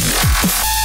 Yeah.